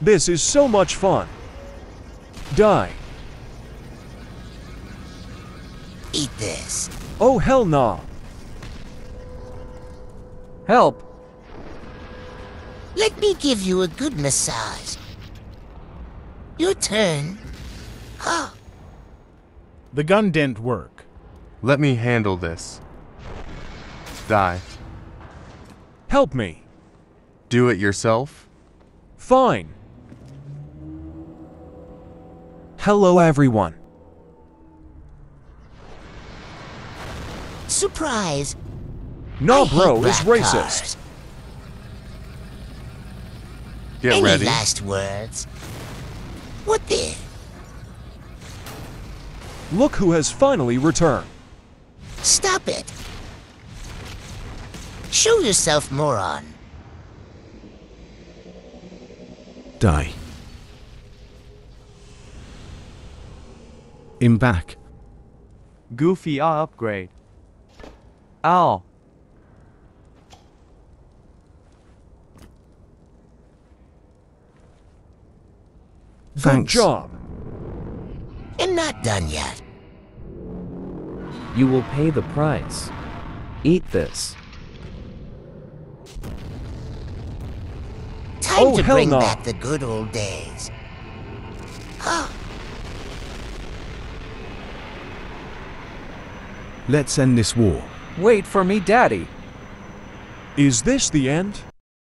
This is so much fun. Die. Eat this. Oh hell nah. Help! Let me give you a good massage. Your turn. Huh. The gun didn't work. Let me handle this. Die. Help me. Do it yourself? Fine. Hello everyone. Surprise. Nah I bro is racist. cars. Get Any ready. last words? What the? Look who has finally returned. Stop it. Show yourself, moron. Die. In back. Goofy, I upgrade. Ow. Good Thanks. job. And not done yet. You will pay the price. Eat this. Time Oh, to hell bring no. back the good old days. Huh. Let's end this war. Wait for me, Daddy. Is this the end?